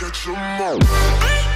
catch 'em all.